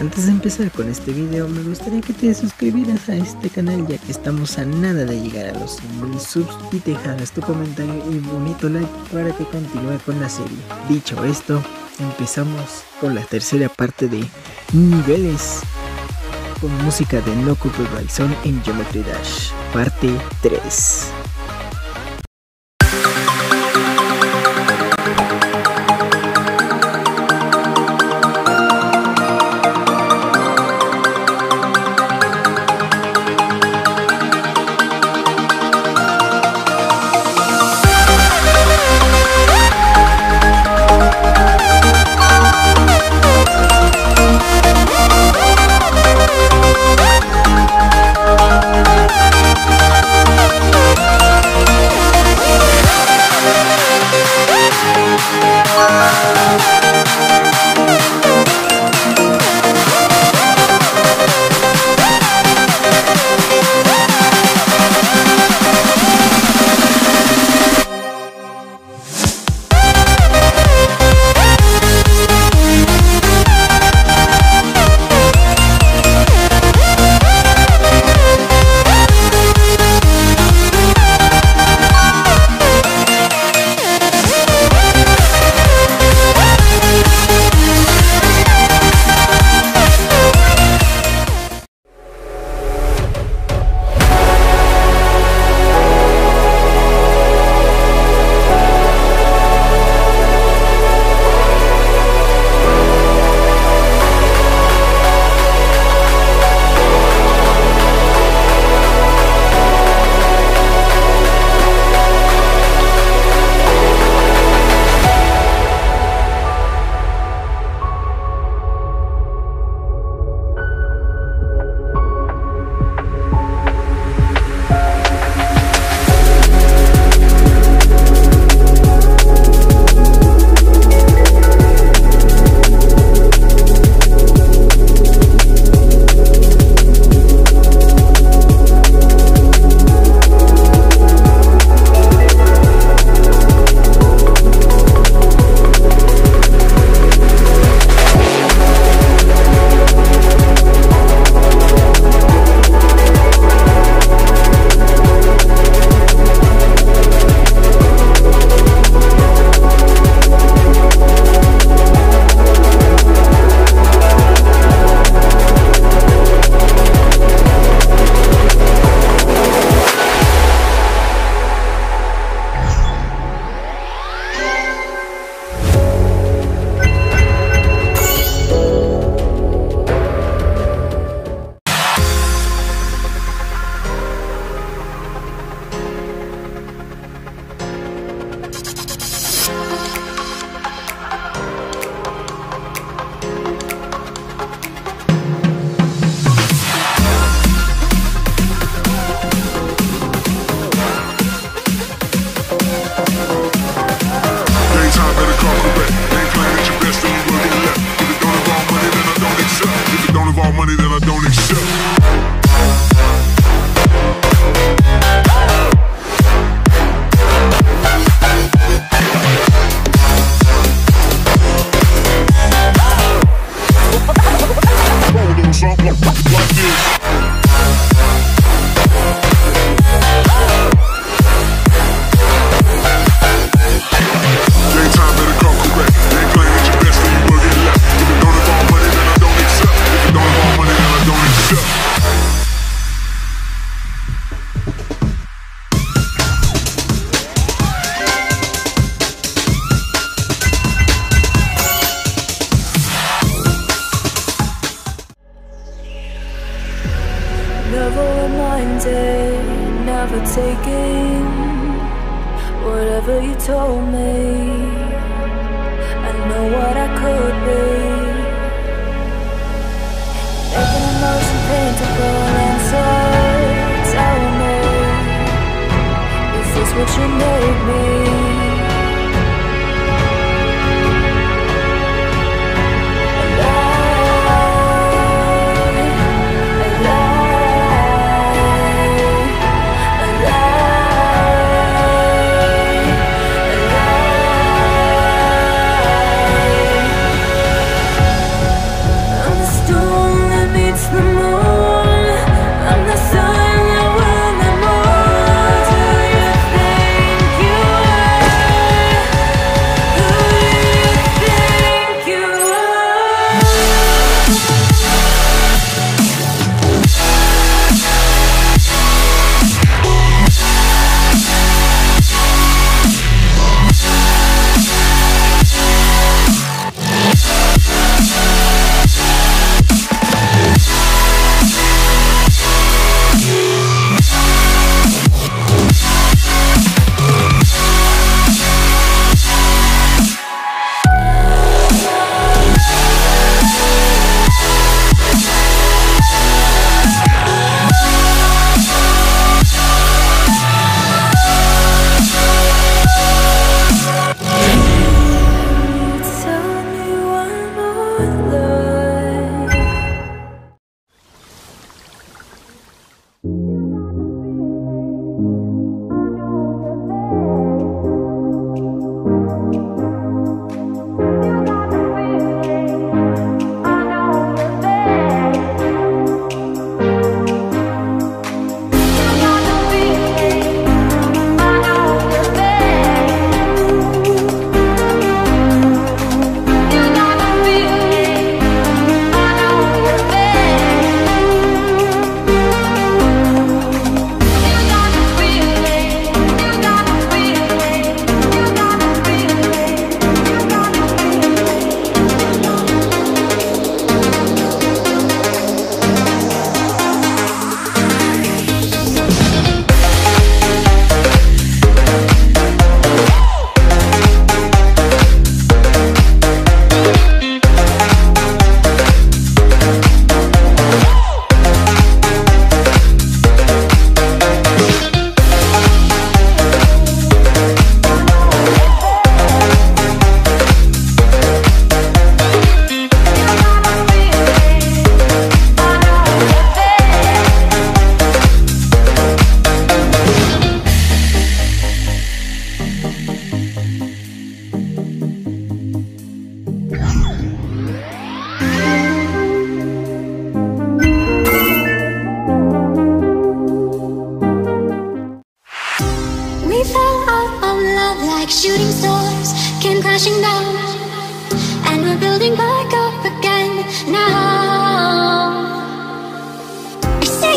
Antes de empezar con este video me gustaría que te suscribieras a este canal ya que estamos a nada de llegar a los 100.000 subs y dejaras tu comentario y bonito like para que continúe con la serie. Dicho esto, empezamos con la tercera parte de niveles con música de No Copyright Zone en Geometry Dash, parte 3. Never reminded, never taking whatever you told me. I know what I could be. Making emotion paintable and so tell me, is this what you made me?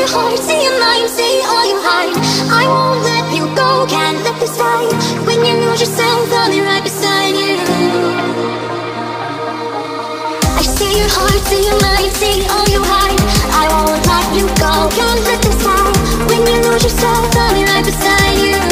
I see your heart, see your mind, see all you hide. I won't let you go, can't let this die. When you lose yourself, I'll be right beside you. I see your heart, see your mind, see all you hide. I won't let you go, can't let this die. When you lose yourself, I'll be right beside